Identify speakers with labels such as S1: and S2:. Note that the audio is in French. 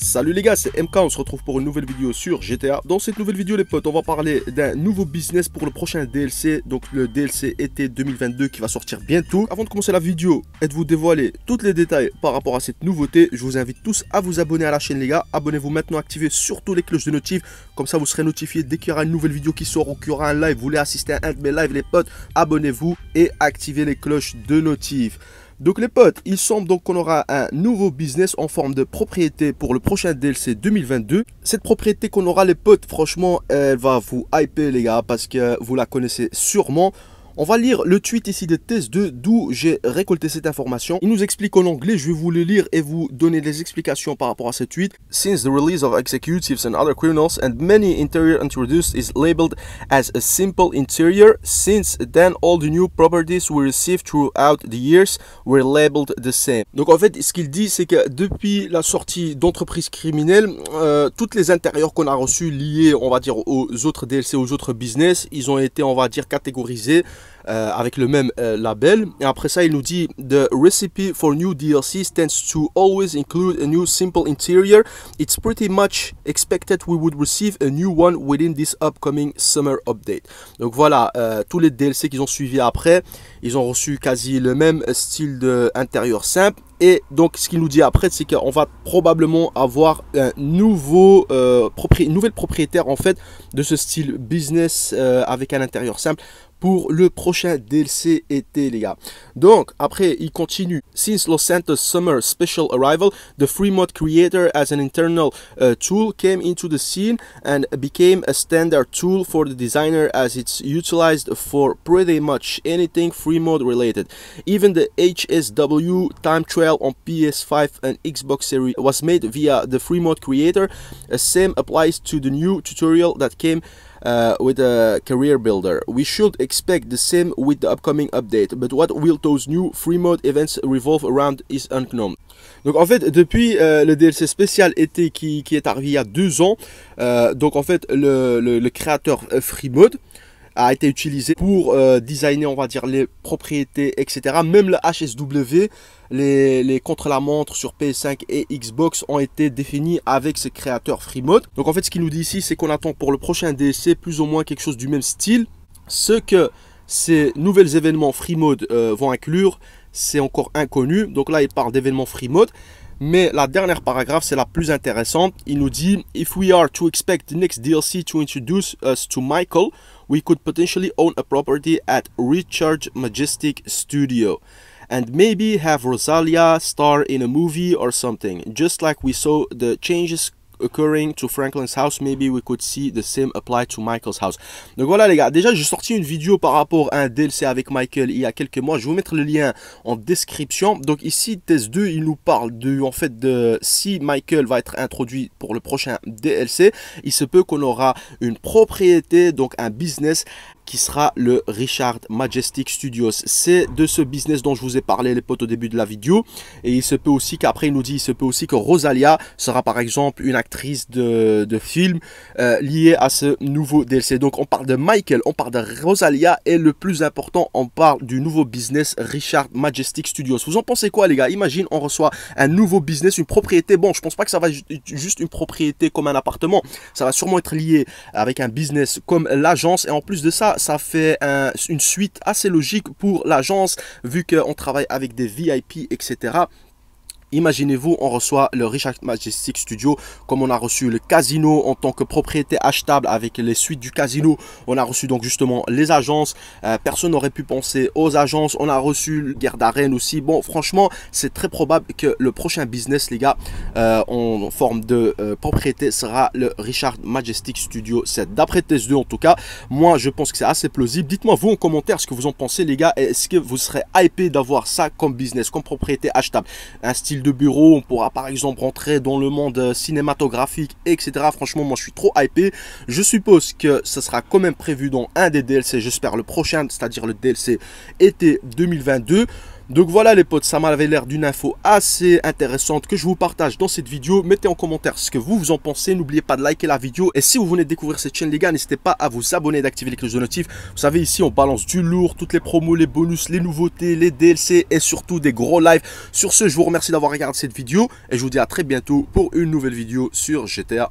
S1: Salut les gars, c'est MK, on se retrouve pour une nouvelle vidéo sur GTA. Dans cette nouvelle vidéo les potes, on va parler d'un nouveau business pour le prochain DLC, donc le DLC été 2022 qui va sortir bientôt. Avant de commencer la vidéo et de vous dévoiler tous les détails par rapport à cette nouveauté, je vous invite tous à vous abonner à la chaîne les gars. Abonnez-vous maintenant, activez surtout les cloches de notif, comme ça vous serez notifié dès qu'il y aura une nouvelle vidéo qui sort ou qu'il y aura un live, vous voulez assister à un de mes lives les potes, abonnez-vous et activez les cloches de notif. Donc les potes, il semble donc qu'on aura un nouveau business en forme de propriété pour le prochain DLC 2022. Cette propriété qu'on aura les potes, franchement, elle va vous hyper les gars parce que vous la connaissez sûrement. On va lire le tweet ici de Test 2 d'où j'ai récolté cette information. Il nous explique en anglais, je vais vous le lire et vous donner des explications par rapport à ce tweet. Since the release of executives and other criminals and many interior introduced is labeled as a simple interior, since then all the new properties we received throughout the years were labeled the same. Donc en fait, ce qu'il dit, c'est que depuis la sortie d'entreprises criminelles, euh, toutes les intérieurs qu'on a reçus liés, on va dire, aux autres DLC, aux autres business, ils ont été, on va dire, catégorisés euh, avec le même euh, label. Et après ça, il nous dit The recipe for new DLC tends to always include a new simple interior. It's pretty much expected we would receive a new one within this upcoming summer update. Donc voilà, euh, tous les DLC qu'ils ont suivi après, ils ont reçu quasi le même style d'intérieur simple. Et donc, ce qu'il nous dit après, c'est qu'on va probablement avoir un nouveau une nouvelle propriétaire en fait de ce style business avec un intérieur simple pour le prochain DLC été, les gars. Donc, après, il continue. Since Los Santos Summer Special Arrival, the free mod creator as an internal uh, tool came into the scene and became a standard tool for the designer as it's utilized for pretty much anything free mod related. Even the HSW time trial on PS5 and Xbox Series was made via the free mod creator. The same applies to the new tutorial that came uh, with a career builder. We should expect the same with the upcoming update, but what will those new free mode events revolve around is unknown. Donc en fait, depuis euh, le DLC spécial été qui, est arrivé il y a deux ans, euh, donc en fait le, le, le créateur euh, Free Mode a été utilisé pour euh, designer, on va dire, les propriétés, etc. Même le HSW, les, contre-la-montre sur PS5 et Xbox ont été définis avec ce créateur FreeMode. Donc en fait, ce qu'il nous dit ici, c'est qu'on attend pour le prochain DLC plus ou moins quelque chose du même style. Ce que ces nouvelles événements FreeMode euh, vont inclure, c'est encore inconnu. Donc là, il parle d'événements FreeMode. Mais la dernière paragraphe, c'est la plus intéressante. Il nous dit If we are to expect the next DLC to introduce us to Michael, we could potentially own a property at Recharge Majestic Studio. And maybe have Rosalia star in a movie or something, just like we saw the changes occurring to Franklin's house, maybe we could see the same apply to Michael's house. Donc voilà les gars, déjà j'ai sorti une vidéo par rapport à un DLC avec Michael il y a quelques mois. Je vais vous mettre le lien en description. Donc ici, test 2, il nous parle de, en fait, de si Michael va être introduit pour le prochain DLC, il se peut qu'on aura une propriété, donc un business qui sera le Richard Majestic Studios. C'est de ce business dont je vous ai parlé les potes au début de la vidéo. Et il se peut aussi qu'après il nous dit, il se peut aussi que Rosalia sera par exemple une actrice de, de film euh, liée à ce nouveau DLC. Donc on parle de Michael, on parle de Rosalia et le plus important, on parle du nouveau business Richard Majestic Studios. Vous en pensez quoi les gars? Imagine on reçoit un nouveau business, une propriété. Bon, je pense pas que ça va juste une propriété comme un appartement. Ça va sûrement être lié avec un business comme l'agence. Et en plus de ça, ça fait une suite assez logique pour l'agence, vu qu'on travaille avec des VIP, etc. Imaginez-vous, on reçoit le Richard Majestic Studio, comme on a reçu le casino en tant que propriété achetable avec les suites du casino. On a reçu donc justement les agences. Euh, personne n'aurait pu penser aux agences. On a reçu le guerre d'arène aussi. Bon, franchement, c'est très probable que le prochain business, les gars, euh, en forme de euh, propriété sera le Richard Majestic Studio 7. D'après Test 2 en tout cas, moi je pense que c'est assez plausible. Dites-moi vous en commentaire ce que vous en pensez, les gars. Est-ce que vous serez hypé d'avoir ça comme business, comme propriété achetable? Un style de bureau, on pourra par exemple rentrer dans le monde cinématographique, etc. Franchement, moi je suis trop hypé. Je suppose que ce sera quand même prévu dans un des DLC, j'espère le prochain, c'est-à-dire le DLC été 2022. Donc voilà les potes, ça m'avait l'air d'une info assez intéressante que je vous partage dans cette vidéo. Mettez en commentaire ce que vous en pensez. N'oubliez pas de liker la vidéo. Et si vous venez découvrir cette chaîne les gars, n'hésitez pas à vous abonner et d'activer les cloches de notif. Vous savez ici on balance du lourd, toutes les promos, les bonus, les nouveautés, les DLC et surtout des gros lives. Sur ce, je vous remercie d'avoir regardé cette vidéo et je vous dis à très bientôt pour une nouvelle vidéo sur GTA